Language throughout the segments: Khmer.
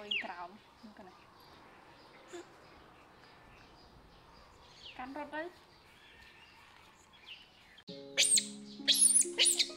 អង្គុយក្រោមហ្នឹងណាកាន់រត់ទៅ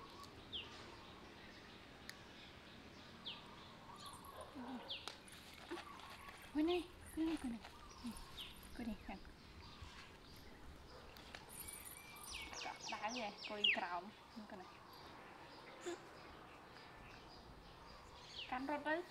Thunderbolt